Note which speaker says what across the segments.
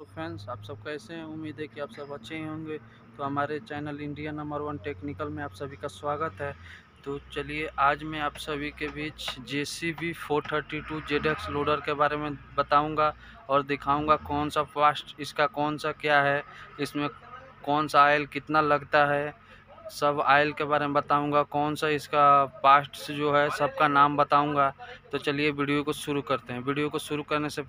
Speaker 1: तो फ्रेंड्स, आप सब कैसे हैं? उम्मीद है कि आप सब अच्छे ही होंगे। तो हमारे channel India number one technical में आप सभी का स्वागत है। तो चलिए, आज मैं आप सभी के बीच J C B four thirty two Z X loader के बारे में बताऊँगा और दिखाऊँगा कौन सा फास्ट, इसका कौन सा क्या है, इसमें कौन सा आयल कितना लगता है, सब आयल के बारे में बताऊँगा, कौन सा इसका पास्ट जो है सबका नाम बताऊँगा। तो चलिए, वीडियो को शुरू करते हैं। वीडियो को शुरू करने से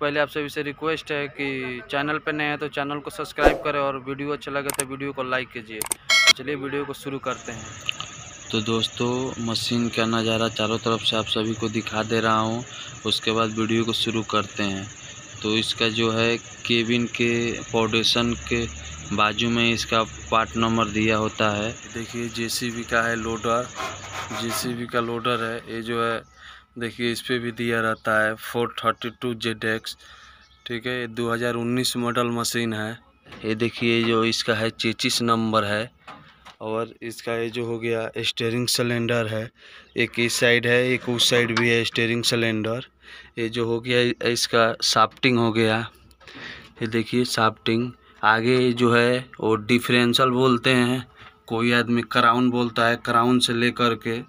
Speaker 1: पहले आप सभी से रिक्वेस्ट है कि चैनल पर नए हैं तो चैनल को सब्सक्राइब करें और वीडियो अच्छा लगे तो वीडियो को लाइक कीजिए। तो चलिए वीडियो को शुरू करते हैं।
Speaker 2: तो दोस्तों मशीन का नज़ारा चारों तरफ़ से आप सभी को दिखा दे रहा हूँ। उसके बाद वीडियो को शुरू करते हैं। तो इसका जो है, केबिन के फाउंडेशन के बाजू में इसका पार्ट नंबर दिया होता है।
Speaker 1: देखिए जेसीबी का है लोडर जेसीबी का लोडर है। ये जो है देखिए, इस पर भी दिया रहता है four thirty two Z X ठीक है? ये 2019 मॉडल मशीन है।
Speaker 2: ये देखिए जो इसका है, चेचिस नंबर है
Speaker 1: और इसका ये जो हो गया, स्टेयरिंग सिलेंडर है। एक इस साइड है, एक उस साइड भी है, स्टेयरिंग सिलेंडर। ये जो हो गया, इसका साफ्टिंग हो गया। ये देखिए साफ्टिंग आगे जो है, वो डिफरेंशियल बोलते हैं। कोई आदमी क्राउन बोलता है, क्राउन से लेकर के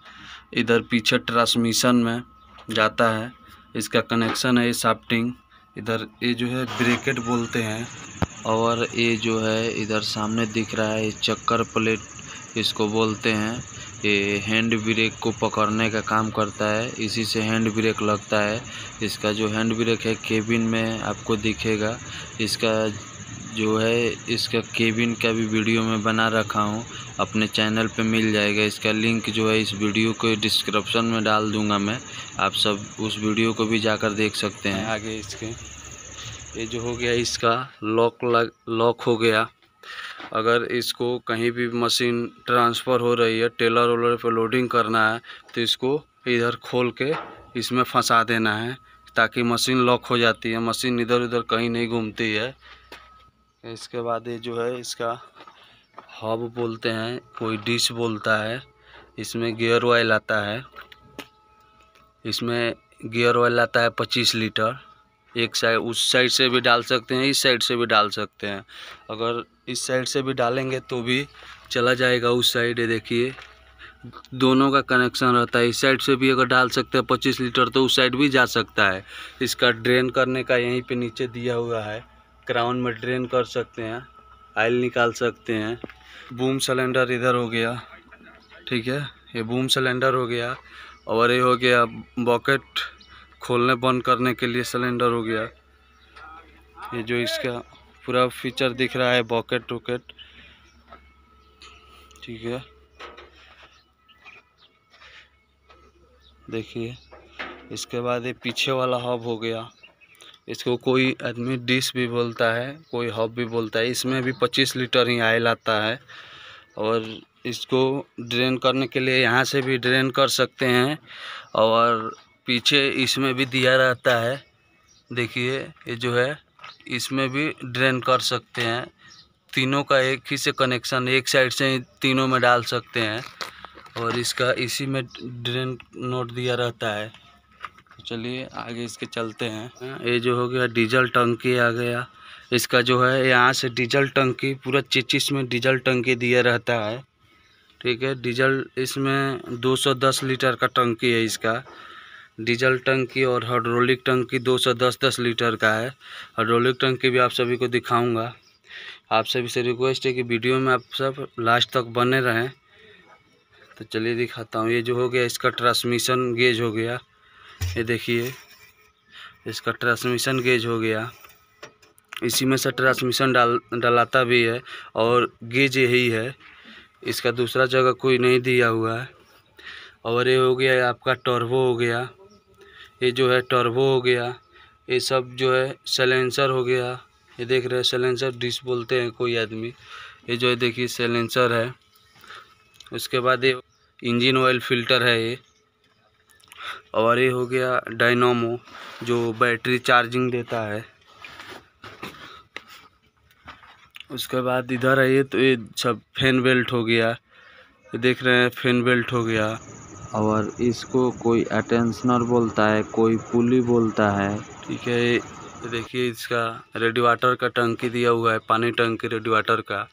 Speaker 1: इधर पीछे ट्रांसमिशन में। जाता है। इसका कनेक्शन है ये साफ्टिंग इधर ये जो है ब्रेकेट बोलते हैं।
Speaker 2: और ये जो है इधर सामने दिख रहा है, ये चक्कर प्लेट इसको बोलते हैं। ये हैंड ब्रेक को पकड़ने का काम करता है। इसी से हैंड ब्रेक लगता है। इसका जो हैंड ब्रेक है केबिन में आपको दिखेगा। इसका जो है, इसका केबिन का भी वीडियो में बना रखा हूँ। अपने चैनल पे मिल जाएगा। इसका लिंक जो है, इस वीडियो को डिस्क्रिप्शन में डाल दूँगा मैं। आप सब उस वीडियो को भी जाकर देख सकते हैं।
Speaker 1: आगे इसके। ये जो हो गया, इसका लॉक लग, लॉक हो गया। अगर इसको कहीं भी मशीन ट्रांसफ़र हो रही है, टेलर वेलर पर लोडिंग करना है तो इसको इधर खोल के इसमें फंसा देना है, ताकि मशीन लॉक हो जाती है। मशीन इधर उधर कहीं नहीं घूमती है। इसके बाद ये जो है इसका हब बोलते हैं, कोई डिश बोलता है। इसमें गियर ऑयल आता है। इसमें गियर ऑयल आता है पच्चीस लीटर। एक साइड उस साइड से भी डाल सकते हैं, इस साइड से भी डाल सकते हैं। अगर इस साइड से भी डालेंगे तो भी चला जाएगा उस साइड देखिए। दोनों का कनेक्शन रहता है। इस साइड से भी अगर डाल सकते हैं पच्चीस लीटर तो उस साइड भी जा सकता है। इसका ड्रेन करने का यहीं पे नीचे दिया हुआ है। क्राउन में ड्रेन कर सकते हैं, आयल निकाल सकते हैं। बूम सिलेंडर इधर हो गया, ठीक है? ये बूम सिलेंडर हो गया, और ये हो गया बॉकेट खोलने बंद करने के लिए सिलेंडर हो गया। ये जो इसका पूरा फीचर दिख रहा है बॉकेट वॉकेट ठीक है? देखिए, इसके बाद ये पीछे वाला हब हो गया। इसको कोई आदमी डिश भी बोलता है, कोई हब भी बोलता है, इसमें भी पच्चीस लीटर ही आयल आता है। और इसको ड्रेन करने के लिए यहाँ से भी ड्रेन कर सकते हैं, और पीछे इसमें भी दिया रहता है। देखिए, ये जो है, इसमें भी ड्रेन कर सकते हैं। तीनों का एक ही से कनेक्शन, एक साइड से ही तीनों में डाल सकते हैं। और इसका इसी में ड्रेन नोट दिया रहता है। चलिए आगे इसके चलते हैं। ये जो हो गया डीजल टंकी आ गया। इसका जो है, यहाँ से डीजल टंकी, पूरा चिचिस में डीजल टंकी दिया रहता है। ठीक है, डीजल इसमें 210 लीटर का टंकी है इसका। डीजल टंकी और हाइड्रोलिक टंकी 210-10 लीटर का है। हाइड्रोलिक टंकी भी आप सभी को दिखाऊँगा। आप सभी से रिक्वेस्ट है कि वीडियो में आप सब लास्ट तक बने रहें। तो चलिए दिखाता हूँ। ये जो हो गया, इसका ट्रांसमिशन गेज हो गया। ये देखिए, इसका ट्रांसमिशन गेज हो गया। इसी में से ट्रांसमिशन डाल, डलाता भी है और गेज यही है। इसका दूसरा जगह कोई नहीं दिया हुआ है। और ये हो गया आपका टर्बो हो गया। ये जो है टर्बो हो गया। ये सब जो है सलेंसर हो गया। ये देख रहे हैं सलेंसर डिश बोलते हैं कोई आदमी। ये जो है देखिए सलेंसर है। उसके बाद ये इंजन ऑयल फ़िल्टर है ये। और ये हो गया डायनामो जो बैटरी चार्जिंग देता है। उसके बाद इधर आइए तो ये सब फ़ैन बेल्ट हो गया। देख रहे हैं फ़ैन बेल्ट हो गया।
Speaker 2: और इसको कोई अटेंशनर बोलता है, कोई पुली बोलता है।
Speaker 1: ठीक है देखिए इसका रेडी वाटर का टंकी दिया हुआ है, पानी टंकी रेडी वाटर का।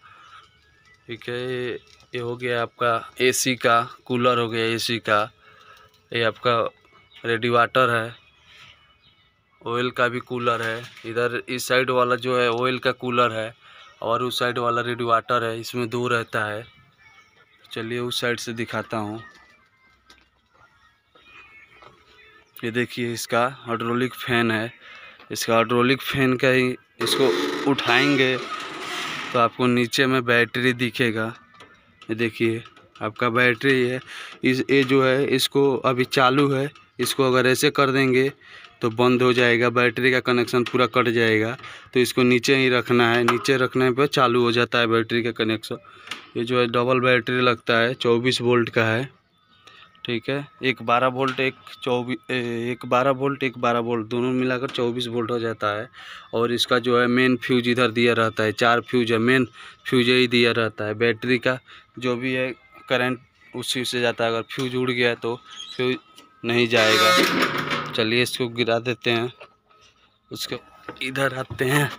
Speaker 1: ठीक है, ये हो गया आपका एसी का कूलर हो गया एसी का। ये आपका रेडी वाटर है ऑयल का भी कूलर है। इधर इस साइड वाला जो है ऑयल का कूलर है और उस साइड वाला रेडी वाटर है, इसमें दो रहता है। चलिए उस साइड से दिखाता हूँ। ये देखिए, इसका हाइड्रोलिक फ़ैन है। इसका हाइड्रोलिक फ़ैन का ही इसको उठाएँगे तो आपको नीचे में बैटरी दिखेगा। ये देखिए। आपका बैटरी है। इस, ये जो है, इसको अभी चालू है। इसको अगर ऐसे कर देंगे तो बंद हो जाएगा। बैटरी का कनेक्शन पूरा कट जाएगा। तो इसको नीचे ही रखना है। नीचे रखने पर चालू हो जाता है बैटरी का कनेक्शन। ये जो है डबल बैटरी लगता है। चौबीस वोल्ट का है। ठीक है? एक बारह वोल्ट एक चौबीस एक बारह वोल्ट एक बारह वोल्ट दोनों मिलाकर चौबीस वोल्ट हो जाता है। और इसका जो है मेन फ्यूज इधर दिया रहता है। चार फ्यूज है। मेन फ्यूज ही दिया रहता है। बैटरी का जो भी है करंट उसी से जाता है। अगर फ्यूज उड़ गया तो फ्यूज नहीं जाएगा। चलिए इसको गिरा देते हैं। उसके इधर आते हैं।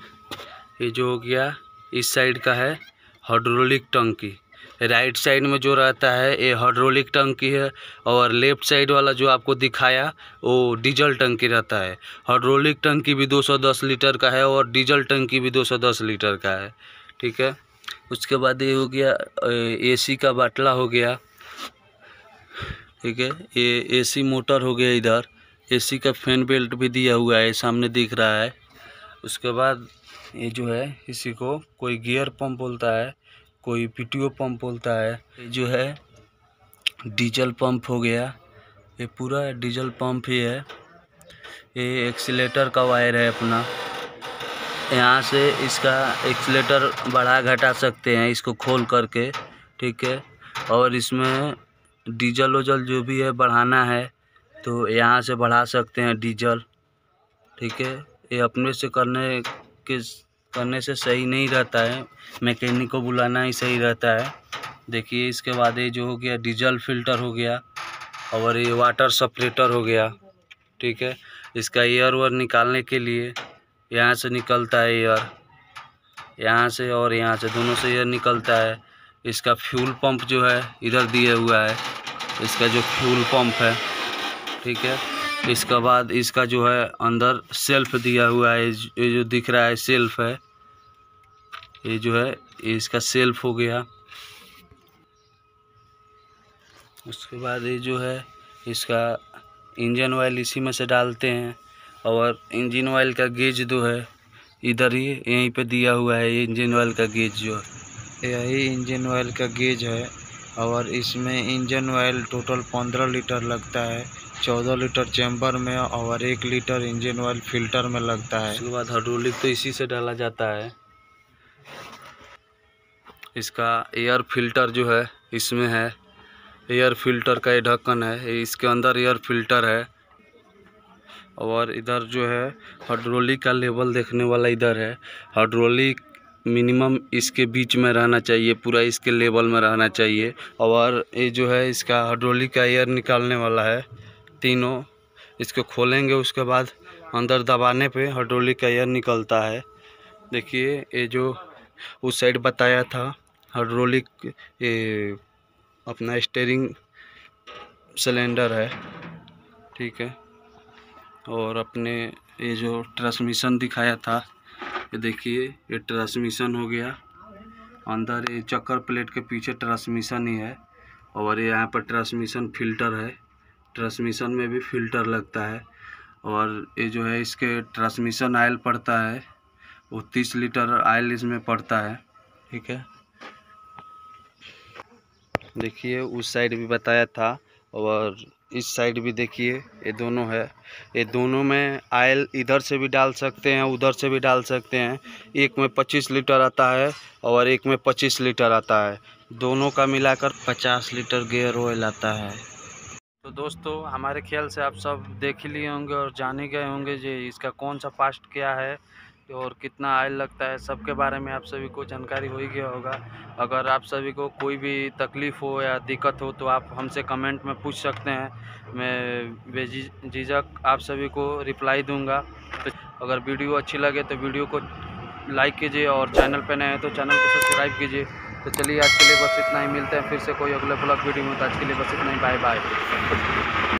Speaker 1: ये जो हो गया, इस साइड का है हाइड्रोलिक टंकी। राइट साइड में जो रहता है, ये हाइड्रोलिक टंकी है और लेफ़्ट साइड वाला जो आपको दिखाया, वो डीजल टंकी रहता है। हाइड्रोलिक टंकी भी 210 लीटर का है और डीजल टंकी भी 210 लीटर का है। ठीक है? उसके बाद ये हो गया एसी का बाटला हो गया। ठीक है, ये एसी मोटर हो गया इधर। एसी का फ़ैन बेल्ट भी दिया हुआ है, सामने दिख रहा है। उसके बाद ये जो है, इसी को कोई गियर पंप बोलता है, कोई पीटीओ पंप बोलता है। ये जो है, डीजल पंप हो गया। ये पूरा डीजल पंप ही है। ये एक्सीटर का वायर है अपना। यहाँ से इसका एक्सीलेटर बढ़ा घटा सकते हैं इसको खोल करके, ठीक है? और इसमें डीजल वजल जो भी है बढ़ाना है तो यहाँ से बढ़ा सकते हैं डीजल, ठीक है? ये अपने से करने के करने से सही नहीं रहता है, मैकेनिक को बुलाना ही सही रहता है। देखिए, इसके बाद ये जो हो गया, डीजल फ़िल्टर हो गया, और ये वाटर सपरेटर हो गया, ठीक है? इसका एयर वर निकालने के लिए यहाँ से निकलता है एयर यहाँ से और यहाँ से दोनों से एयर निकलता है। इसका फ्यूल पंप जो है, इधर दिए हुआ है। इसका जो फ्यूल पंप है, ठीक है। इसके बाद इसका जो है, अंदर सेल्फ दिया हुआ है। ये जो दिख रहा है, सेल्फ है। ये जो है इसका सेल्फ हो गया। उसके बाद ये जो है, इसका इंजन ऑयल इसी में से डालते हैं। और इंजन ऑयल का गेज जो है, इधर ही, यहीं पे दिया हुआ है इंजन ऑयल का गेज जो। है यही इंजन ऑयल का गेज है और इसमें इंजन ऑयल टोटल पंद्रह लीटर लगता है, चौदह लीटर चैम्बर में और एक लीटर इंजन ऑयल फ़िल्टर में लगता है। उसके बाद हाइड्रोलिक तो इसी से डाला जाता है। इसका एयर फ़िल्टर जो है, इसमें है। एयर फ़िल्टर का ये ढक्कन है, इसके अंदर एयर फ़िल्टर है। और इधर जो है हाइड्रोलिक का लेवल देखने वाला इधर है। हाइड्रोलिक मिनिमम इसके बीच में रहना चाहिए, पूरा इसके लेवल में रहना चाहिए। और ये जो है इसका हाइड्रोलिक का एयर निकालने वाला है तीनों। इसको खोलेंगे उसके बाद अंदर दबाने पे हाइड्रोलिक का एयर निकलता है। देखिए ये जो उस साइड बताया था, हाइड्रोलिक ये अपना स्टेयरिंग सिलेंडर है। ठीक है। और अपने ये जो ट्रांसमिशन दिखाया था, ये देखिए, ये ट्रांसमिशन हो गया। अंदर ये चक्कर प्लेट के पीछे ट्रांसमिशन ही है और ये यहाँ पर ट्रांसमिशन फ़िल्टर है। ट्रांसमिशन में भी फ़िल्टर लगता है और ये जो है, इसके ट्रांसमिशन आयल पड़ता है। वो तीस लीटर आयल इसमें पड़ता है, ठीक है? देखिए, उस साइड भी बताया था और इस साइड भी देखिए, ये दोनों है। ये दोनों में आयल इधर से भी डाल सकते हैं, उधर से भी डाल सकते हैं। एक में पच्चीस लीटर आता है और एक में पच्चीस लीटर आता है। दोनों का मिलाकर पचास लीटर गेयर ऑयल आता है। तो दोस्तों, हमारे ख्याल से आप सब देख लिए होंगे और जाने गए होंगे जी इसका कौन सा पास्ट क्या है। और कितना आयल लगता है, सबके बारे में आप सभी को जानकारी हो ही गया होगा। अगर आप सभी को कोई भी तकलीफ़ हो या दिक्कत हो तो आप हमसे कमेंट में पूछ सकते हैं। मैं बेझिझक आप सभी को रिप्लाई दूँगा। तो अगर वीडियो अच्छी लगे तो वीडियो को लाइक कीजिए और चैनल पर नए हैं तो चैनल को सब्सक्राइब कीजिए। तो चलिए आज के लिए बस इतना ही, मिलते हैं फिर से कोई अगले ब्लॉग वीडियो में। तो आज के लिए बस इतना ही बाय बाय